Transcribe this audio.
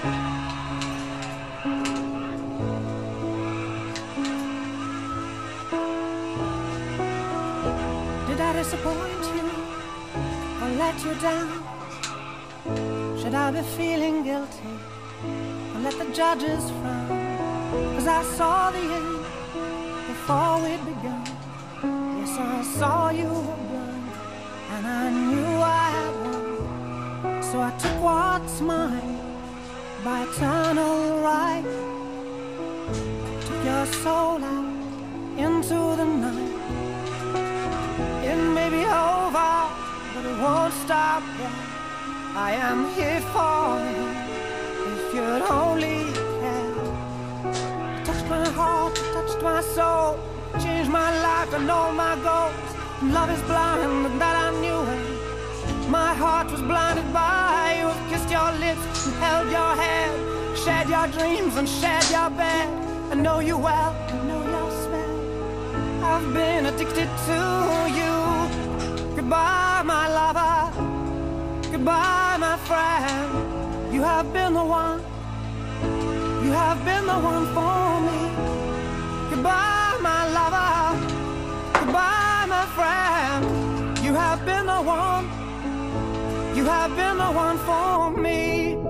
Did I disappoint you or let you down? Should I be feeling guilty or let the judges frown? Cause I saw the end before we'd begun. Yes, I saw you were blind and I knew I had won. So I took what's mine by eternal right. Took your soul out into the night. It may be over, but it won't stop there. I am here for you if you'd only care. Touched my heart, touched my soul, changed my life and all my goals. Love is blind, and that I knew it. My heart was blinded by and held your hand, shared your dreams and shared your bed. I know you well, I know your smell. I've been addicted to you. Goodbye, my lover. Goodbye, my friend. You have been the one. You have been the one for me. Goodbye, my lover. Goodbye, my friend. You have been the one. You have been the one for me.